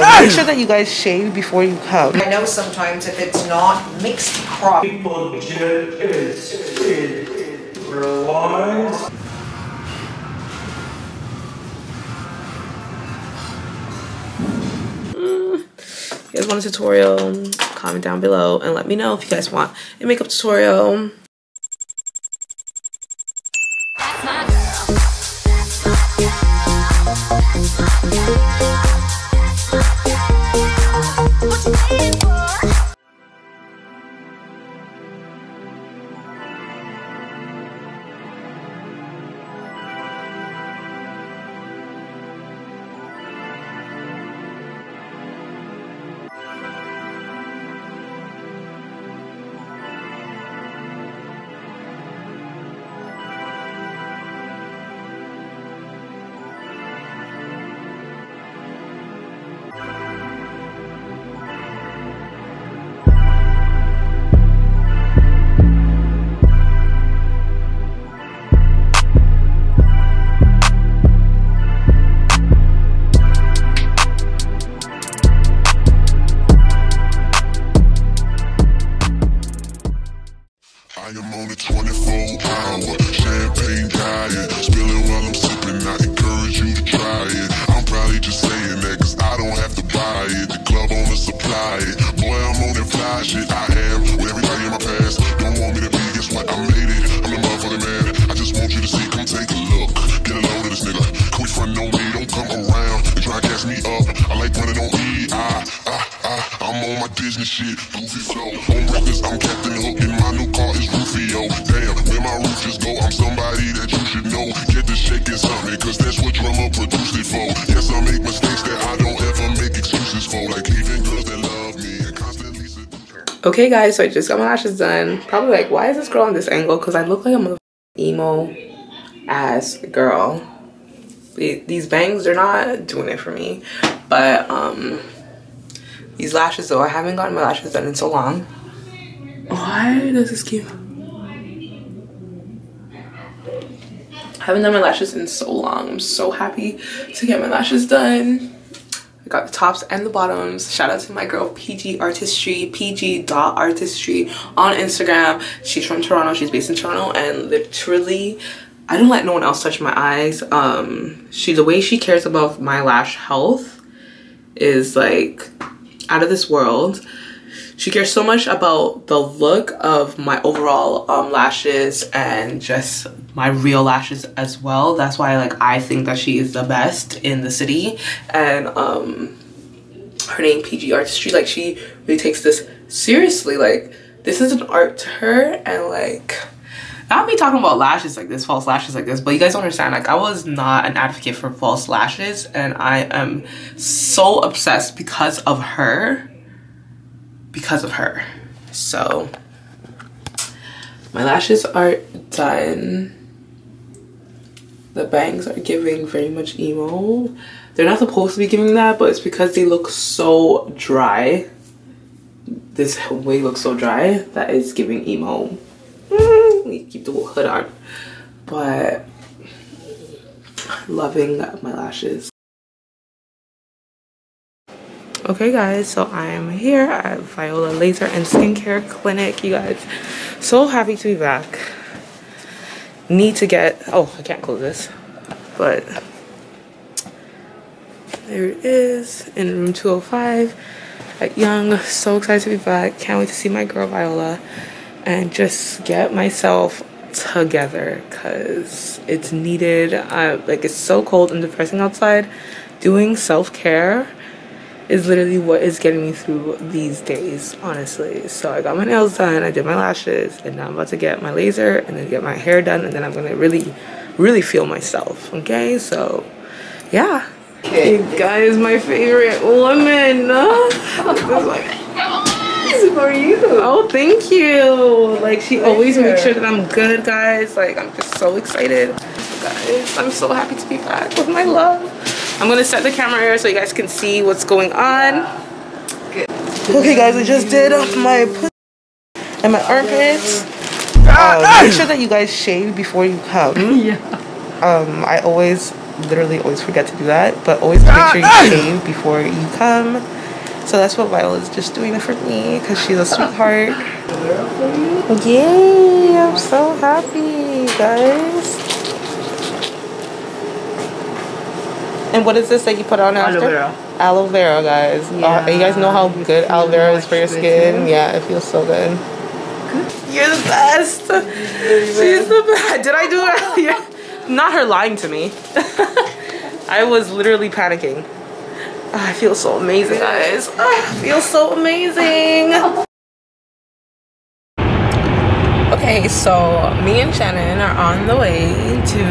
Um, make sure that you guys shave before you come. I know sometimes if it's not mixed crop. People just relies. you guys want a tutorial, comment down below and let me know if you guys want a makeup tutorial. Disney shit. Goofy flow. On breakfast, I'm Captain Hook and my new car is Rufio. Damn, where my roof just go, I'm somebody that you should know. Get to shaking something, cause that's what drummer produced it for. Yes, I make mistakes that I don't ever make excuses for. Like leaving girls that love me and constantly. Okay guys, so I just got my lashes done. Probably like, why is this girl on this angle? Because I look like a emo ass girl. These bangs, they're not doing it for me. But um these lashes though, I haven't gotten my lashes done in so long. Why does this keep I haven't done my lashes in so long. I'm so happy to get my lashes done. I got the tops and the bottoms. Shout out to my girl PG Artistry, pg.artistry on Instagram. She's from Toronto. She's based in Toronto and literally I don't let no one else touch my eyes. Um she the way she cares about my lash health is like out of this world. She cares so much about the look of my overall um, lashes and just my real lashes as well. That's why like I think that she is the best in the city. And um, her name PG Artistry, like she really takes this seriously. Like this is an art to her and like not me talking about lashes like this, false lashes like this, but you guys don't understand. Like I was not an advocate for false lashes and I am so obsessed because of her because of her. So my lashes are done. The bangs are giving very much emo. They're not supposed to be giving that, but it's because they look so dry. This way looks so dry that it's giving emo. Need to keep the hood on. But loving my lashes. Okay guys, so I am here at Viola Laser and Skincare Clinic. You guys, so happy to be back. Need to get, oh, I can't close this, but there it is in room 205 at Young. So excited to be back. Can't wait to see my girl Viola and just get myself together because it's needed. Uh, like it's so cold and depressing outside. Doing self-care is literally what is getting me through these days, honestly. So I got my nails done, I did my lashes, and now I'm about to get my laser and then get my hair done, and then I'm gonna really, really feel myself. Okay, so yeah. Hey guys, my favorite woman. How are you? Oh, thank you. Like she always makes sure that I'm good, guys. Like I'm just so excited. Guys, I'm so happy to be back with my love. I'm gonna set the camera here so you guys can see what's going on. Good. Okay, guys, I just did my and my armpits. Um, make sure that you guys shave before you come. Yeah. Um, I always literally always forget to do that. But always make sure you shave before you come. So that's what Viola's just doing for me because she's a sweetheart. Yay! I'm so happy, guys. And what is this that you put on after? Aloe vera. Aloe vera, guys. Uh, you guys know how good aloe vera is for your skin. Yeah, it feels so good. You're the best. She's the best. Did I do it earlier? Not her lying to me. I was literally panicking. I feel so amazing, guys. I feel so amazing. Okay, so me and Shannon are on the way to.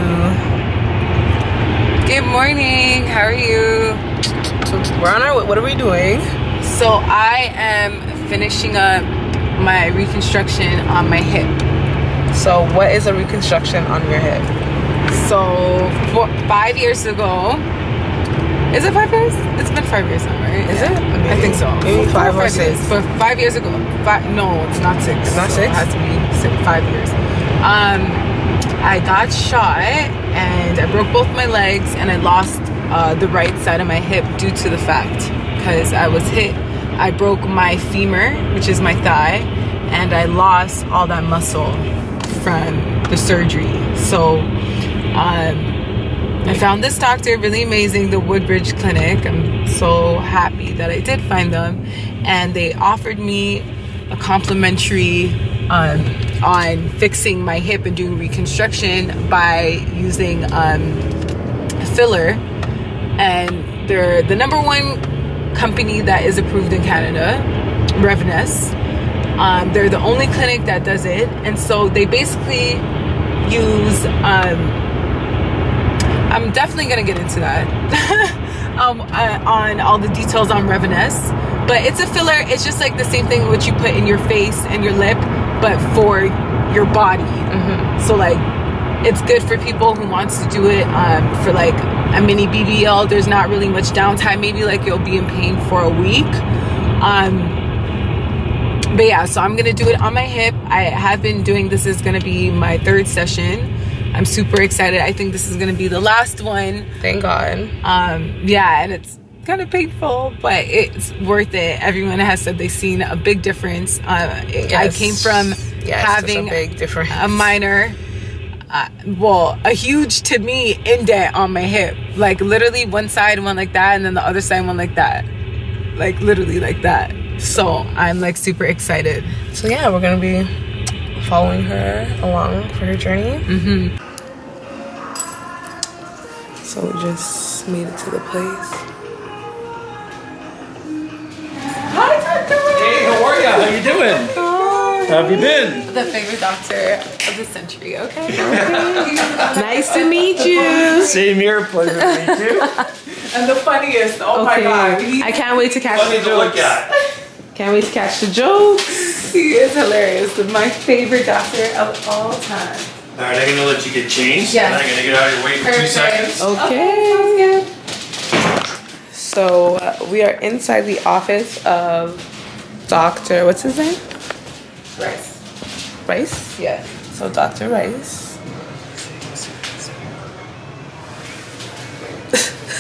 Good morning. How are you? So we're on our way. What are we doing? So I am finishing up my reconstruction on my hip. So what is a reconstruction on your hip? So four, five years ago, is it five years? It's been five years now, right? Is Yeah. it? I think so. Maybe five or years. six. But five years ago, five, no, it's not six. It's not So six? It has to be six, five years. Um, I got shot and I broke both my legs and I lost uh, the right side of my hip due to the fact because I was hit. I broke my femur, which is my thigh, and I lost all that muscle from the surgery. So, um, I found this doctor really amazing, the Woodbridge Clinic. I'm so happy that I did find them. And they offered me a complimentary um, on fixing my hip and doing reconstruction by using um, filler. And they're the number one company that is approved in Canada, Revanesse. Um, they're the only clinic that does it. And so they basically use. I'm definitely gonna get into that um, uh, on all the details on Revanesse. But it's a filler. It's just like the same thing which you put in your face and your lip, but for your body. So like, it's good for people who wants to do it um, for like a mini BBL. There's not really much downtime. Maybe like you'll be in pain for a week. Um, but yeah, so I'm gonna do it on my hip. I have been doing this is gonna be my third session. I'm super excited. I think this is gonna be the last one. Thank God. Um, yeah, and it's kind of painful, but it's worth it. Everyone has said they've seen a big difference. Uh, I came from Yes, having a big difference. a minor, uh, well, a huge to me indent on my hip. Like literally one side went like that, and then the other side went like that. Like literally like that. So I'm like super excited. So yeah, we're gonna be following her along for her journey. Mm-hmm. So we just made it to the place. Hi, doctor. Hey, how are ya? How you doing? How have you been? The favorite doctor of the century, okay? Nice to meet you. Same here. Pleasure to meet you. and the funniest, oh my god. He, I can't wait to catch Funny the to look jokes. at. Can't wait to catch the jokes. He is hilarious. My favorite doctor of all time. All right, I'm gonna let you get changed. Yes. And I'm gonna get out of your way for two Perfect. seconds. Okay. sounds good. So uh, we are inside the office of Doctor. What's his name? Rice. Rice. Yeah. So Dr. Rice.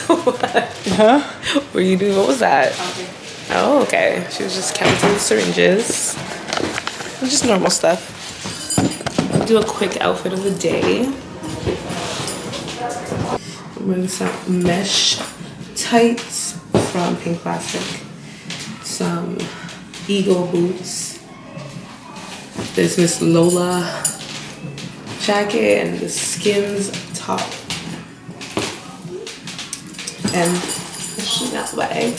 what? Huh? What were you doing? What was that? Oh, okay. She was just counting the syringes. Just normal stuff. Do a quick outfit of the day. I'm wearing some mesh tights from Pink Plastic. Some Eagle boots. There's Miss Lola jacket and the Skims top. And a Chanel bag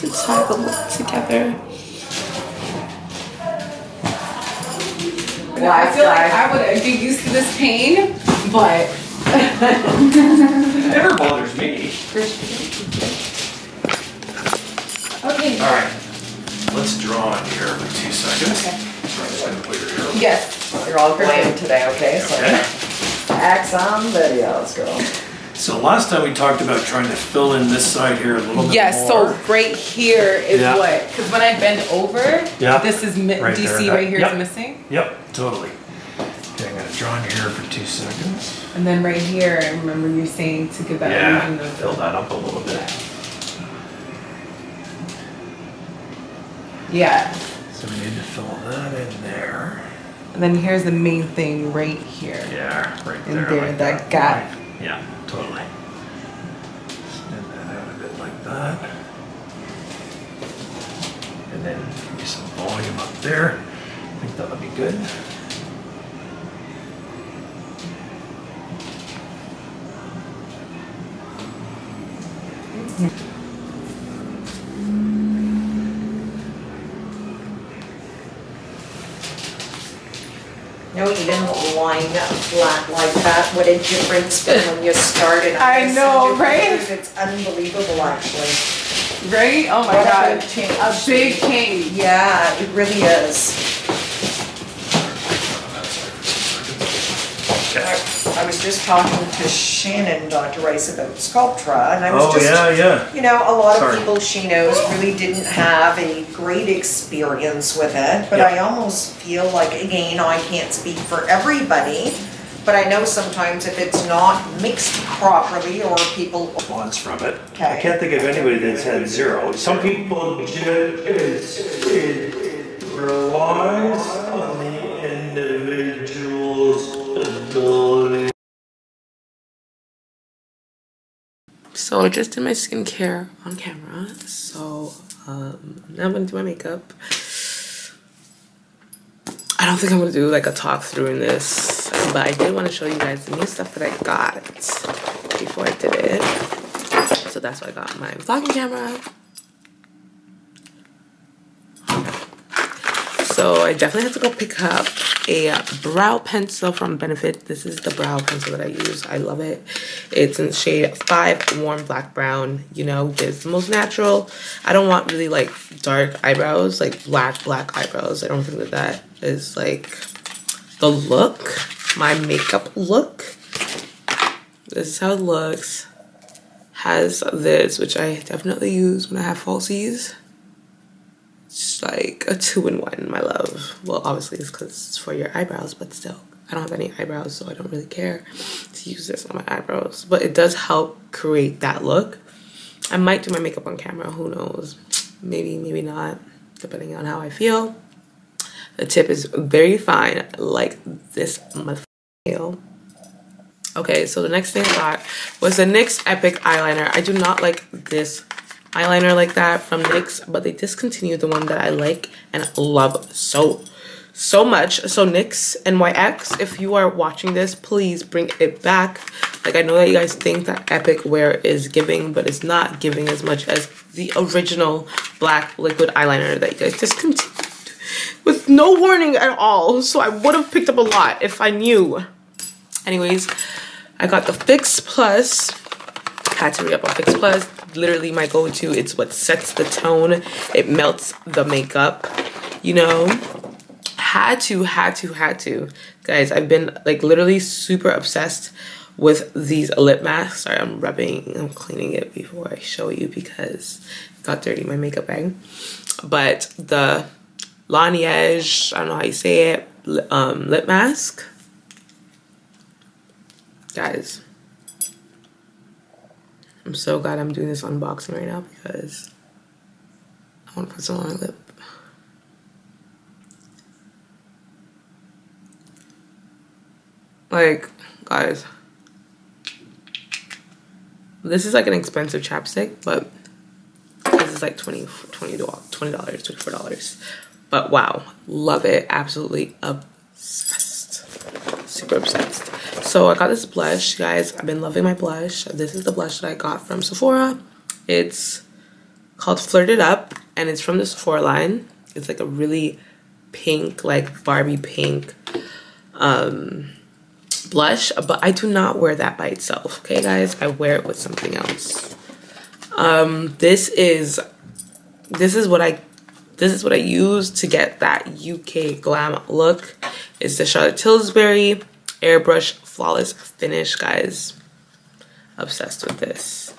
to tie the look together. I feel like I would get used to this pain, but It never bothers me. okay. All right, let's draw in here for two seconds. So I'm just gonna put your hair. Yes. You're all quiet today, okay? So Okay. X on video, let's go. So last time we talked about trying to fill in this side here a little bit Yes, more. so right here is Yeah. what? Because when I bend over, Yeah. this is mi- Right there, that- right here is yep. missing? Yep, totally. Okay, I'm gonna draw in here for two seconds. And then right here, I remember you saying to give that Yeah, illusion of fill that up a little bit. Yeah. So we need to fill that in there. And then here's the main thing right here. Yeah, right In there. there, like that gap. Yeah, totally. Stand that out a bit like that. And then give me some volume up there. I think that'll be good. Mm-hmm. No, you didn't line up flat like that. What a difference from when you started. I this. know, right? It's unbelievable, actually. Right? Oh my What a god. big change. A big change. Yeah, it really is. Okay. I was just talking to Shannon, Dr. Rice, about Sculptra, and I was Oh, just. yeah, yeah. You know, a lot of people she knows really didn't have a great experience with it, but Yeah. I almost feel like, again, I can't speak for everybody, but I know sometimes if it's not mixed properly or people, Bonds from it. I okay. can't think of anybody that's had zero. Some people just, it, it relies So I just did my skincare on camera. So um, now I'm gonna do my makeup. I don't think I'm gonna do like a talk through in this, but I did want to show you guys the new stuff that I got before I did it. So that's why I got my vlogging camera. So I definitely have to go pick up a brow pencil from Benefit. This is the brow pencil that I use. I love it. It's in shade 5 Warm Black Brown. You know, it's the most natural. I don't want really like dark eyebrows, like black, black eyebrows. I don't think that that is like the look, my makeup look. This is how it looks. Has this, which I definitely use when I have falsies. It's like a two-in-one, my love. Well, obviously it's because it's for your eyebrows, but still. I don't have any eyebrows, so I don't really care to use this on my eyebrows. But it does help create that look. I might do my makeup on camera, who knows. Maybe, maybe not, depending on how I feel. The tip is very fine, like this motherfucker. Okay, so the next thing I got was the NYX Epic Eyeliner. I do not like this eyeliner like that from NYX, but they discontinued the one that I like and love so, so much. So NYX NYX, if you are watching this, please bring it back. Like I know that you guys think that Epic Wear is giving, but it's not giving as much as the original black liquid eyeliner that you guys discontinued with no warning at all. So I would have picked up a lot if I knew. Anyways, I got the Fix Plus. Had to re up on Fix Plus. Literally my go-to. It's what sets the tone. It melts the makeup. You know, had to, had to, had to. Guys, I've been like literally super obsessed with these lip masks. Sorry, I'm rubbing, I'm cleaning it before I show you because it got dirty my makeup bag. But the Laneige, I don't know how you say it, um, lip mask. Guys, I'm so glad I'm doing this unboxing right now because I want to put some on my lip. Like, guys, this is like an expensive chapstick, but this is like 20 $20, $20 $24. But wow, love it. Absolutely obsessed. Super obsessed. So I got this blush, guys. I've been loving my blush. This is the blush that I got from Sephora. It's called Flirted Up, and it's from the Sephora line. It's like a really pink, like Barbie pink um, blush, but I do not wear that by itself. Okay, guys, I wear it with something else. Um, this is this is what I this is what I use to get that UK glam look. It's the Charlotte Tilbury Airbrush Flawless Finish, guys. Obsessed with this.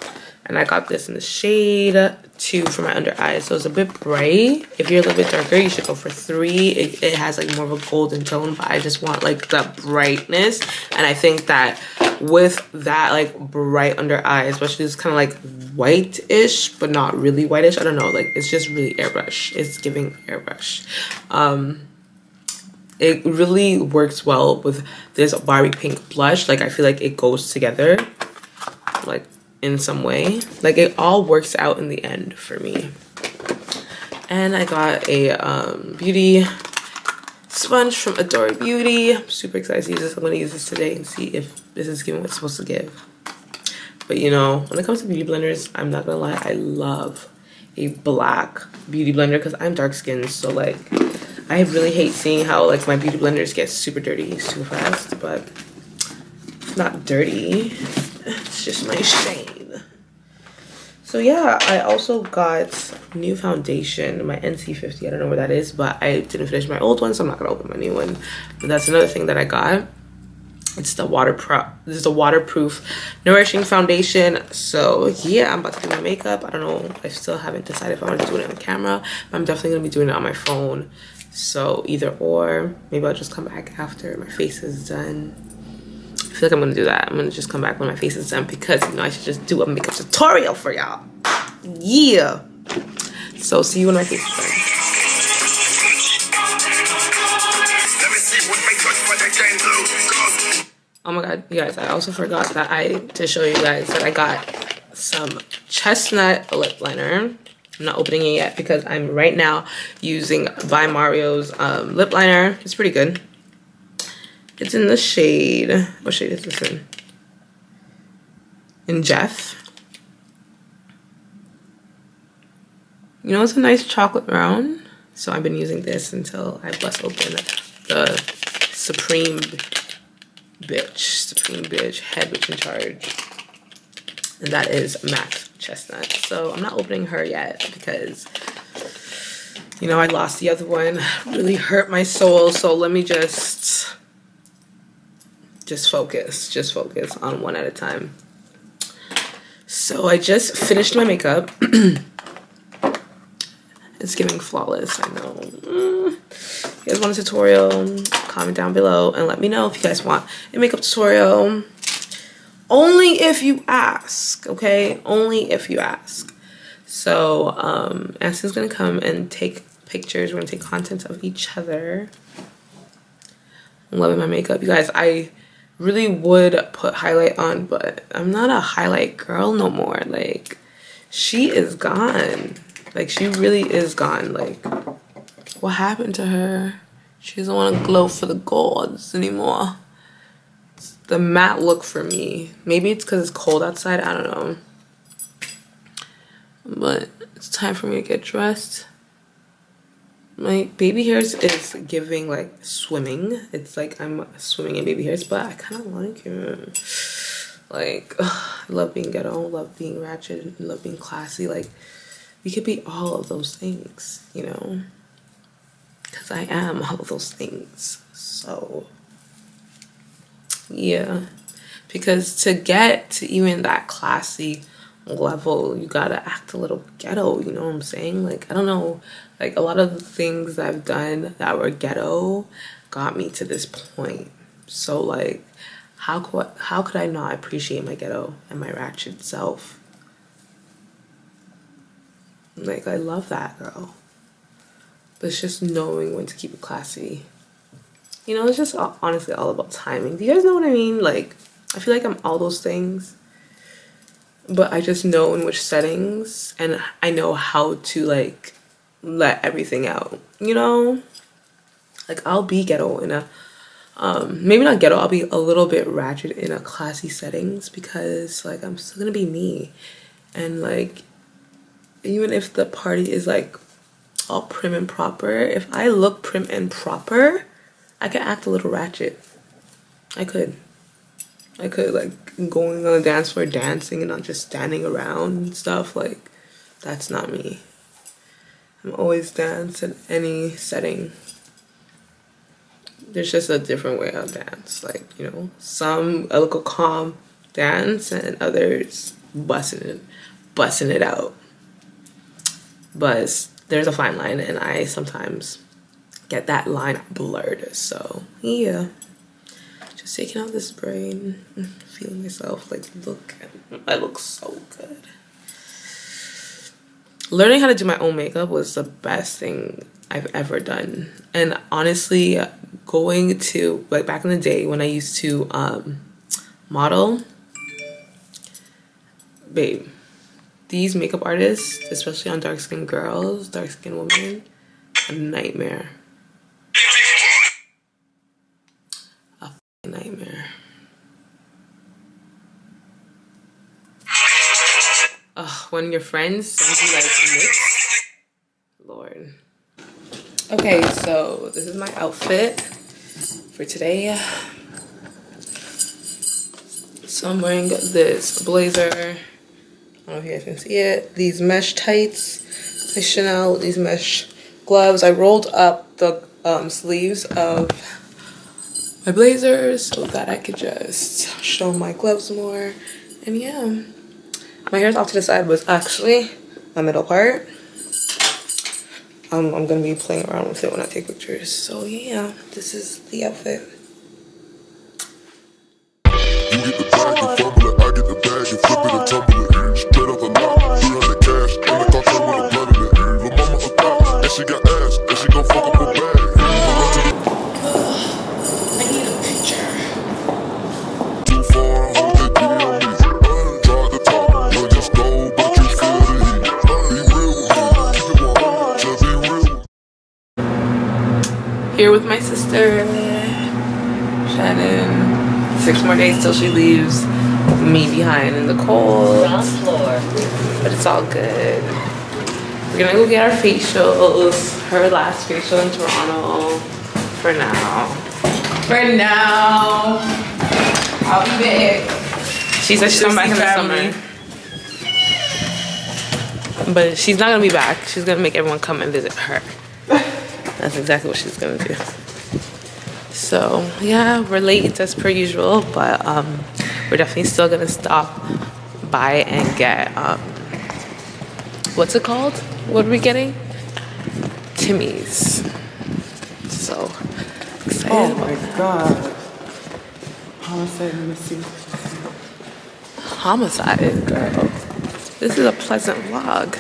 And I got this in the shade two for my under eyes. So it's a bit bright. If you're a little bit darker, you should go for three. It, it has like more of a golden tone, but I just want like the brightness. And I think that with that like bright under eye, especially it's kind of like white-ish, but not really whitish. I don't know, like it's just really airbrush. It's giving airbrush. Um, it really works well with this Barbie pink blush. Like I feel like it goes together like in some way. Like it all works out in the end for me. And I got a um, beauty sponge from Adore Beauty. I'm super excited to use this. I'm gonna use this today and see if this is giving what it's supposed to give. But you know, when it comes to beauty blenders, I'm not gonna lie, I love a black beauty blender because I'm dark skinned. So like I really hate seeing how like my beauty blenders get super dirty super fast, but it's not dirty. It's just my shade. So yeah, I also got new foundation, my NC50. I don't know where that is, but I didn't finish my old one, so I'm not gonna open my new one. But that's another thing that I got. It's the waterproof. This is a waterproof, nourishing foundation. So yeah, I'm about to do my makeup. I don't know. I still haven't decided if I want to do it on camera, but I'm definitely gonna be doing it on my phone so either or, maybe I'll just come back after my face is done. I feel like I'm gonna do that. I'm gonna just come back when my face is done because you know I should just do a makeup tutorial for y'all. Yeah. So see you when my face is done. Oh my god, you guys, I also forgot that I to show you guys that I got some chestnut lip liner I'm not opening it yet because I'm right now using By Mario's um, lip liner. It's pretty good. It's in the shade, what shade is this in? In Jeff. You know, it's a nice chocolate brown. So I've been using this until I bust open the Supreme Bitch, Supreme Bitch, Head Bitch in Charge. And that is MAC's chestnut. So I'm not opening her yet because, you know, I lost the other one. Really hurt my soul. So let me just, just focus. Just focus on one at a time. So I just finished my makeup. it's giving flawless, I know. Mm. If you guys want a tutorial, comment down below and let me know if you guys want a makeup tutorial only if you ask, okay? Only if you ask. So, um, Aston's gonna come and take pictures. We're gonna take content of each other. I'm loving my makeup. You guys, I really would put highlight on, but I'm not a highlight girl no more. Like, she is gone. Like, she really is gone. Like, what happened to her? She doesn't want to glow for the gods anymore It's the matte look for me. Maybe it's because it's cold outside. I don't know. But it's time for me to get dressed. My baby hairs is giving like swimming. It's like I'm swimming in baby hairs, but I kind of like it. Like, ugh, I love being ghetto, love being ratchet, love being classy. Like, we could be all of those things, you know? Because I am all of those things. So, yeah because to get to even that classy level you gotta act a little ghetto you know what i'm saying like i don't know like a lot of the things i've done that were ghetto got me to this point. So like how could how could i not appreciate my ghetto and my ratchet self? Like i love that girl. But it's just knowing when to keep it classy. You know, it's just honestly all about timing. Do you guys know what I mean? Like, I feel like I'm all those things, but I just know in which settings and I know how to like let everything out, you know? Like, I'll be ghetto in a, um, maybe not ghetto, I'll be a little bit ratchet in a classy settings because like I'm still gonna be me. And like, even if the party is like all prim and proper, if I look prim and proper, I could act a little ratchet. I could. I could like going on the dance floor dancing and not just standing around and stuff. Like that's not me. I'm always dance in any setting. There's just a different way I dance. Like, you know, some a little calm dance and others busting it busting it out. But there's a fine line, and I sometimes get that line blurred. So yeah, just taking out this brain, feeling myself like look, I look so good. Learning how to do my own makeup was the best thing I've ever done, and honestly, going to like back in the day when I used to um, model, babe these makeup artists, especially on dark skinned girls, dark skinned women, a nightmare. Ugh, when your friends send you like mix, Lord. Okay, so this is my outfit for today. So I'm wearing this blazer I don't know if you guys can see it. These mesh tights, my Chanel, these mesh gloves. I rolled up the um, sleeves of my blazers so that I could just show my gloves more. And yeah, my hair's off to the side was actually my middle part. Um, I'm gonna be playing around with it when I take pictures. So yeah, this is the outfit. Six more days till she leaves me behind in the cold. But it's all good. We're gonna go get our facials. Her last facial in Toronto. For now. For now, I'll be back. She said she's coming back in the family. summer. But she's not gonna be back. She's gonna make everyone come and visit her. That's exactly what she's gonna do. So yeah, we're late as per usual, but um, we're definitely still gonna stop by and get um, what's it called? What are we getting? Timmy's. So excited Oh my that. god. Homicide in the sea. Homicide, girl. This is a pleasant vlog.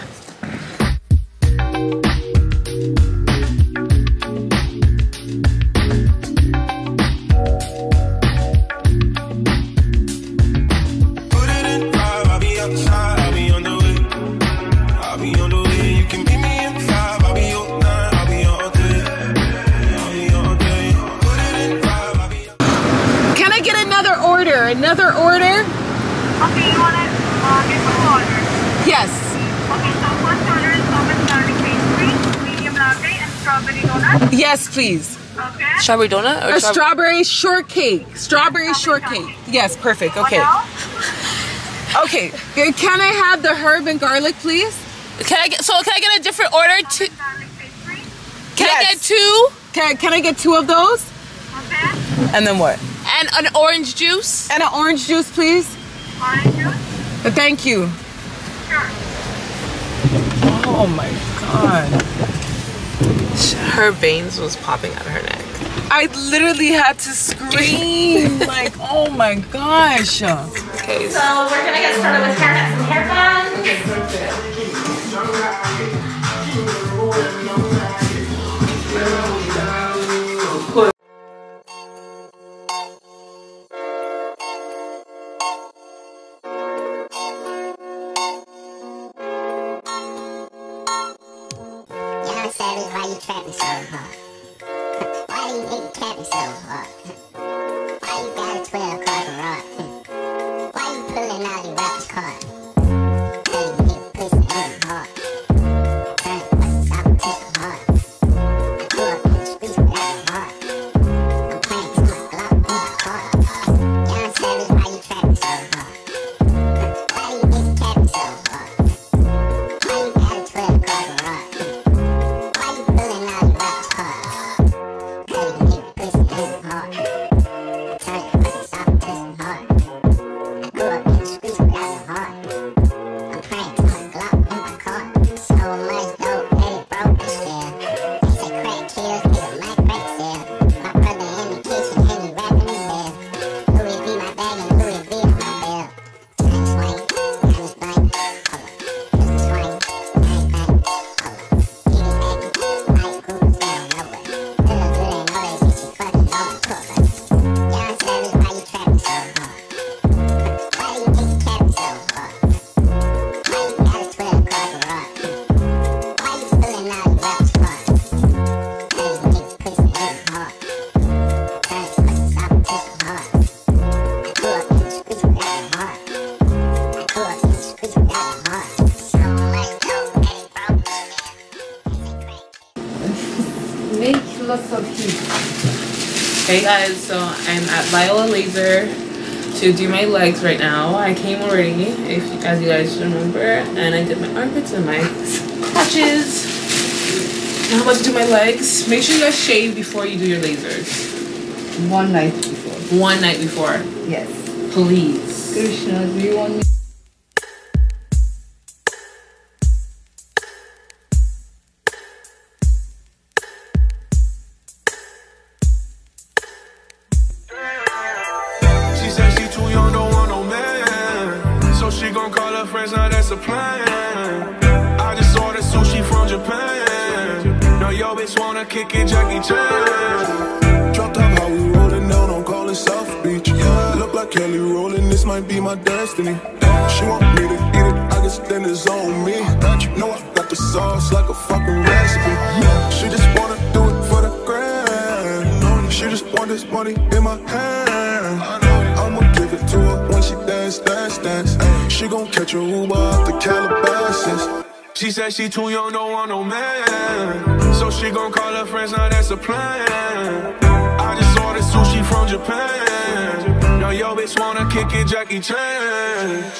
Strawberry donut. Yes, please. Okay. Strawberry donut or A strawberry? strawberry shortcake. Strawberry shortcake. Yes, perfect. Okay. Okay. Can I have the herb and garlic, please? Can I get so? Can I get a different order? Two, Garlic pastry. can I get two Can, can I get two of those? Okay. And then what? and an orange juice? And an orange juice, please. Orange juice. Thank you. Sure. Oh my god. Her veins was popping out of her neck. I literally had to scream. like, oh my gosh. Okay, so So we're gonna get started with haircuts and hair buns. I'm at Viola Laser to do my legs right now. I came already, if as you guys remember, and I did my armpits and my crotches. Now I'm about to do my legs. Make sure you guys shave before you do your lasers. One night before. One night before. Yes. Please. Krishna, do you want me? Destiny. She want me to eat it, I guess then it's on me. You know I got the sauce like a fucking recipe. She just wanna do it for the grand. She just want this money in my hand. I'ma give it to her when she dance, dance, dance. She gon' catch a Uber out the Calabasas. She said she too young, don't want no man. So she gon' call her friends, now that's a plan. I just ordered sushi from Japan. Now yo bitch wanna kick it, Jackie Chan.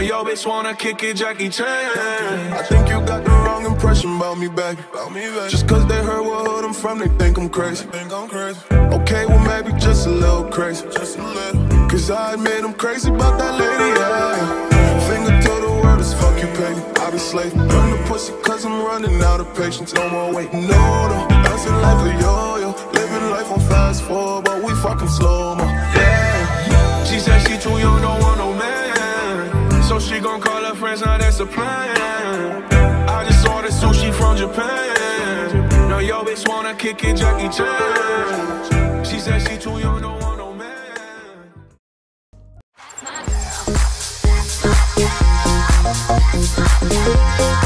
Yo bitch wanna kick it, Jackie Chan. I think you got the impression about me, baby. Just cause they heard what hood I'm from, they think I'm crazy. Think I'm crazy. Okay, well maybe just a little crazy. Just a little. Cause I admit I'm crazy about that lady, yeah. Finger to the world is fuck you, pay. I be slaving. Burn the pussy cause I'm running out of patience. No more waiting, no, no. Bouncing like a yo-yo. Living life on fast forward, but we fucking slow, mo. Yeah. She said she too young, don't want no man. So she gon' call her friends, now that's a plan. Japan. Now you always wanna kick it, Jackie Chan. She said she too young, no one, no man. That's my girl. That's my girl. That's my girl.